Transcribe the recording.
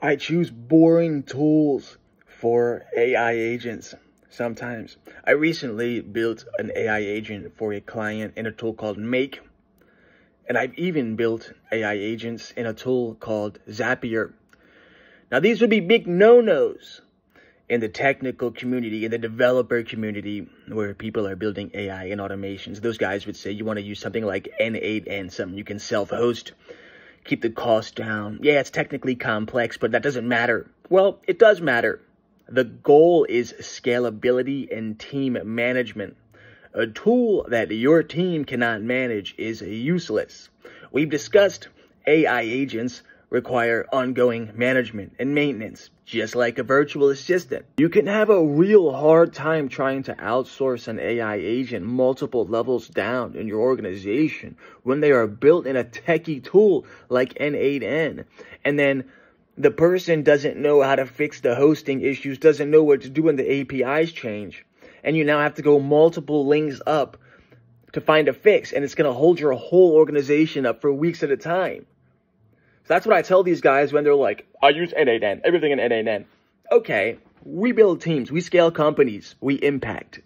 I choose boring tools for AI agents sometimes. I recently built an AI agent for a client in a tool called Make. And I've even built AI agents in a tool called Zapier. Now, these would be big no-nos in the technical community, in the developer community, where people are building AI and automations. Those guys would say you want to use something like N8N, something you can self-host keep the cost down. Yeah, it's technically complex, but that doesn't matter. Well, it does matter. The goal is scalability and team management. A tool that your team cannot manage is useless. We've discussed AI agents require ongoing management and maintenance, just like a virtual assistant. You can have a real hard time trying to outsource an AI agent multiple levels down in your organization when they are built in a techie tool like N8N. And then the person doesn't know how to fix the hosting issues, doesn't know what to do when the APIs change. And you now have to go multiple links up to find a fix, and it's going to hold your whole organization up for weeks at a time. That's what I tell these guys when they're like, I use N8N, everything in N8N. Okay, we build teams, we scale companies, we impact.